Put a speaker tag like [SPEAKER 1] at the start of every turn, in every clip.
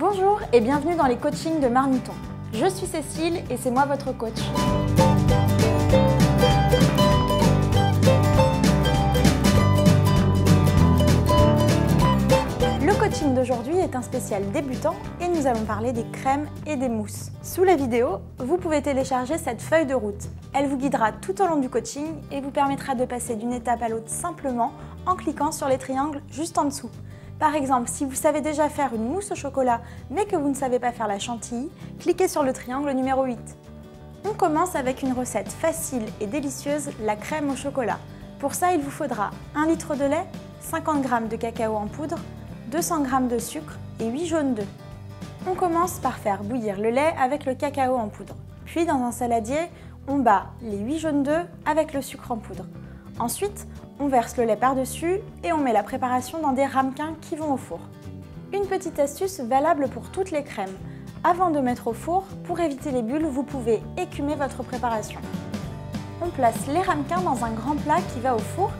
[SPEAKER 1] Bonjour et bienvenue dans les coachings de Marmiton. Je suis Cécile et c'est moi votre coach. Le coaching d'aujourd'hui est un spécial débutant et nous allons parler des crèmes et des mousses. Sous la vidéo, vous pouvez télécharger cette feuille de route. Elle vous guidera tout au long du coaching et vous permettra de passer d'une étape à l'autre simplement en cliquant sur les triangles juste en dessous. Par exemple, si vous savez déjà faire une mousse au chocolat mais que vous ne savez pas faire la chantilly, cliquez sur le triangle numéro 8. On commence avec une recette facile et délicieuse, la crème au chocolat. Pour ça, il vous faudra 1 litre de lait, 50 g de cacao en poudre, 200 g de sucre et 8 jaunes d'œufs. On commence par faire bouillir le lait avec le cacao en poudre. Puis dans un saladier, on bat les 8 jaunes d'œufs avec le sucre en poudre. Ensuite, on verse le lait par-dessus et on met la préparation dans des ramequins qui vont au four. Une petite astuce valable pour toutes les crèmes. Avant de mettre au four, pour éviter les bulles, vous pouvez écumer votre préparation. On place les ramequins dans un grand plat qui va au four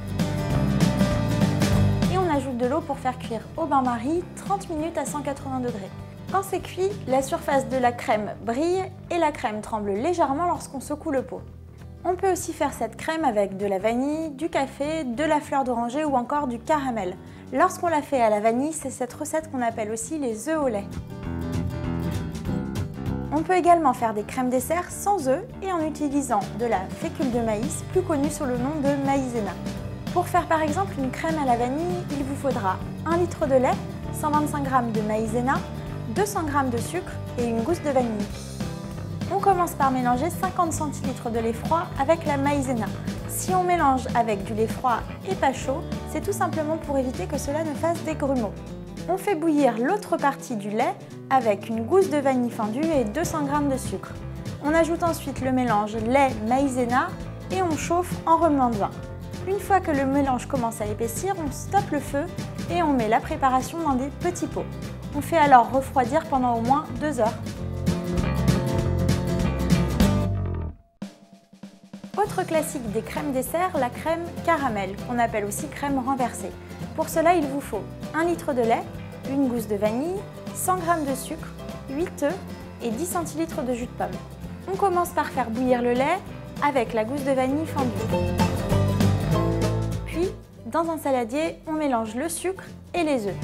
[SPEAKER 1] et on ajoute de l'eau pour faire cuire au bain-marie 30 minutes à 180 degrés. Quand c'est cuit, la surface de la crème brille et la crème tremble légèrement lorsqu'on secoue le pot. On peut aussi faire cette crème avec de la vanille, du café, de la fleur d'oranger ou encore du caramel. Lorsqu'on la fait à la vanille, c'est cette recette qu'on appelle aussi les œufs au lait. On peut également faire des crèmes dessert sans œufs et en utilisant de la fécule de maïs, plus connue sous le nom de maïzena. Pour faire par exemple une crème à la vanille, il vous faudra 1 litre de lait, 125 g de maïzena, 200 g de sucre et une gousse de vanille. On commence par mélanger 50 cl de lait froid avec la maïzena. Si on mélange avec du lait froid et pas chaud, c'est tout simplement pour éviter que cela ne fasse des grumeaux. On fait bouillir l'autre partie du lait avec une gousse de vanille fendue et 200 g de sucre. On ajoute ensuite le mélange lait maïzena et on chauffe en remuant. Une fois que le mélange commence à épaissir, on stoppe le feu et on met la préparation dans des petits pots. On fait alors refroidir pendant au moins 2 heures. Autre classique des crèmes dessert, la crème caramel, qu'on appelle aussi crème renversée. Pour cela, il vous faut 1 litre de lait, une gousse de vanille, 100 g de sucre, 8 œufs et 10 cl de jus de pomme. On commence par faire bouillir le lait avec la gousse de vanille fendue. Puis, dans un saladier, on mélange le sucre et les œufs.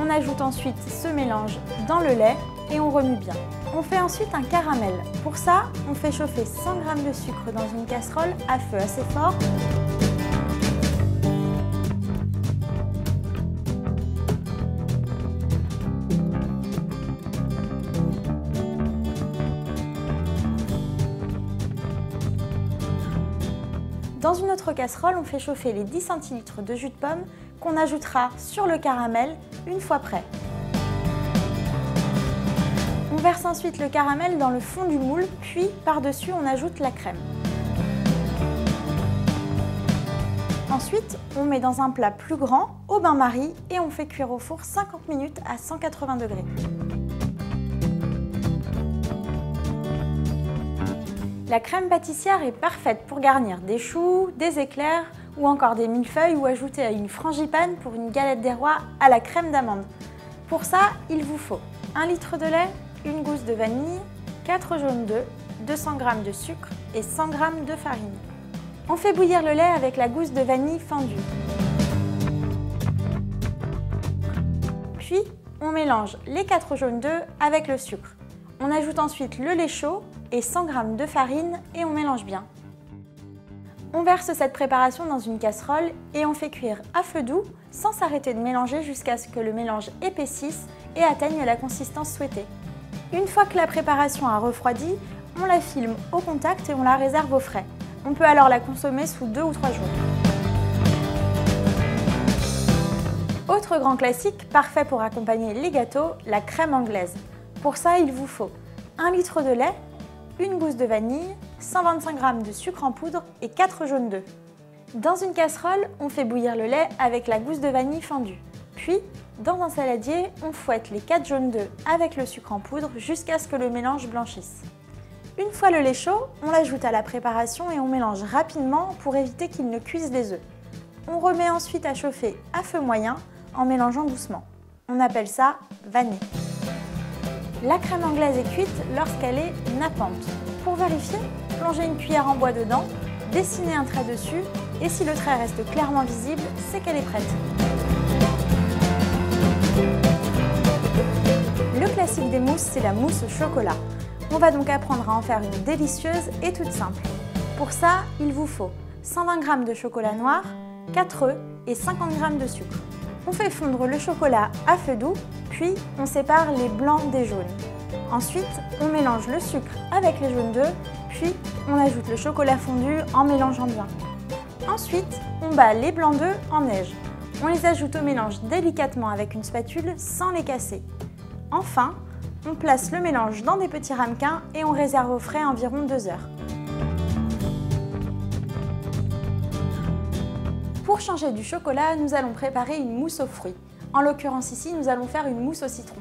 [SPEAKER 1] On ajoute ensuite ce mélange dans le lait et on remue bien. On fait ensuite un caramel. Pour ça, on fait chauffer 100 g de sucre dans une casserole à feu assez fort. Dans une autre casserole, on fait chauffer les 10 cl de jus de pomme qu'on ajoutera sur le caramel une fois prêt. Verse ensuite le caramel dans le fond du moule, puis par-dessus on ajoute la crème. Ensuite, on met dans un plat plus grand, au bain-marie, et on fait cuire au four 50 minutes à 180 degrés. La crème pâtissière est parfaite pour garnir des choux, des éclairs ou encore des millefeuilles ou ajouter à une frangipane pour une galette des rois à la crème d'amande. Pour ça, il vous faut 1 litre de lait, une gousse de vanille, 4 jaunes d'œufs, 200 g de sucre et 100 g de farine. On fait bouillir le lait avec la gousse de vanille fendue. Puis, on mélange les 4 jaunes d'œufs avec le sucre. On ajoute ensuite le lait chaud et 100 g de farine et on mélange bien. On verse cette préparation dans une casserole et on fait cuire à feu doux sans s'arrêter de mélanger jusqu'à ce que le mélange épaississe et atteigne la consistance souhaitée. Une fois que la préparation a refroidi, on la filme au contact et on la réserve au frais. On peut alors la consommer sous 2 ou 3 jours. Autre grand classique, parfait pour accompagner les gâteaux, la crème anglaise. Pour ça, il vous faut 1 litre de lait, une gousse de vanille, 125 g de sucre en poudre et 4 jaunes d'œufs. Dans une casserole, on fait bouillir le lait avec la gousse de vanille fendue. Puis, dans un saladier, on fouette les 4 jaunes d'œufs avec le sucre en poudre jusqu'à ce que le mélange blanchisse. Une fois le lait chaud, on l'ajoute à la préparation et on mélange rapidement pour éviter qu'il ne cuise les œufs. On remet ensuite à chauffer à feu moyen en mélangeant doucement. On appelle ça vanner. La crème anglaise est cuite lorsqu'elle est nappante. Pour vérifier, plongez une cuillère en bois dedans, dessinez un trait dessus et si le trait reste clairement visible, c'est qu'elle est prête. Le classique des mousses, c'est la mousse au chocolat. On va donc apprendre à en faire une délicieuse et toute simple. Pour ça, il vous faut 120 g de chocolat noir, 4 œufs et 50 g de sucre. On fait fondre le chocolat à feu doux, puis on sépare les blancs des jaunes. Ensuite, on mélange le sucre avec les jaunes d'œufs, puis on ajoute le chocolat fondu en mélangeant bien. Ensuite, on bat les blancs d'œufs en neige. On les ajoute au mélange délicatement avec une spatule sans les casser. Enfin, on place le mélange dans des petits ramequins et on réserve au frais environ 2 heures. Pour changer du chocolat, nous allons préparer une mousse aux fruits. En l'occurrence ici, nous allons faire une mousse au citron.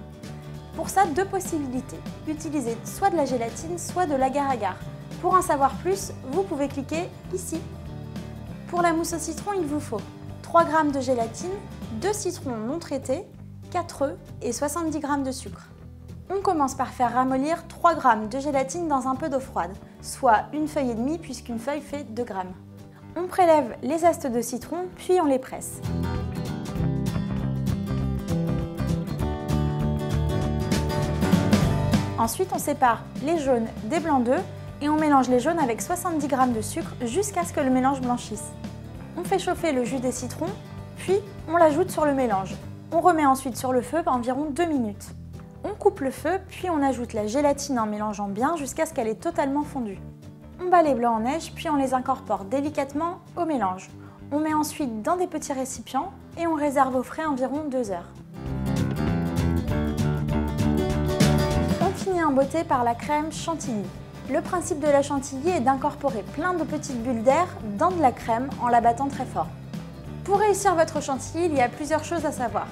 [SPEAKER 1] Pour ça, deux possibilités. Utiliser soit de la gélatine, soit de l'agar-agar. Pour en savoir plus, vous pouvez cliquer ici. Pour la mousse au citron, il vous faut 3 g de gélatine, 2 citrons non traités, 4 œufs et 70 g de sucre. On commence par faire ramollir 3 g de gélatine dans un peu d'eau froide, soit une feuille et demie puisqu'une feuille fait 2 g. On prélève les zestes de citron, puis on les presse. Ensuite, on sépare les jaunes des blancs d'œufs et on mélange les jaunes avec 70 g de sucre jusqu'à ce que le mélange blanchisse. On fait chauffer le jus des citrons, puis on l'ajoute sur le mélange. On remet ensuite sur le feu environ 2 minutes. On coupe le feu, puis on ajoute la gélatine en mélangeant bien jusqu'à ce qu'elle ait totalement fondu. On bat les blancs en neige, puis on les incorpore délicatement au mélange. On met ensuite dans des petits récipients et on réserve au frais environ 2 heures. On finit en beauté par la crème chantilly. Le principe de la chantilly est d'incorporer plein de petites bulles d'air dans de la crème en la battant très fort. Pour réussir votre chantilly, il y a plusieurs choses à savoir.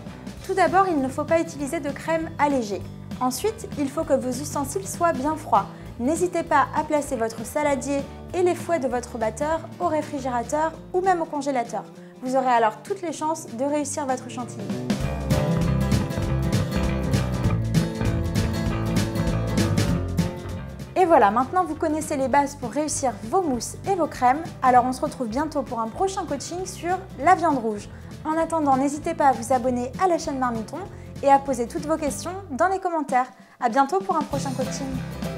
[SPEAKER 1] Tout d'abord, il ne faut pas utiliser de crème allégée. Ensuite, il faut que vos ustensiles soient bien froids. N'hésitez pas à placer votre saladier et les fouets de votre batteur au réfrigérateur ou même au congélateur. Vous aurez alors toutes les chances de réussir votre chantilly. Et voilà, maintenant vous connaissez les bases pour réussir vos mousses et vos crèmes. Alors on se retrouve bientôt pour un prochain coaching sur la viande rouge. En attendant, n'hésitez pas à vous abonner à la chaîne Marmiton et à poser toutes vos questions dans les commentaires. A bientôt pour un prochain coaching.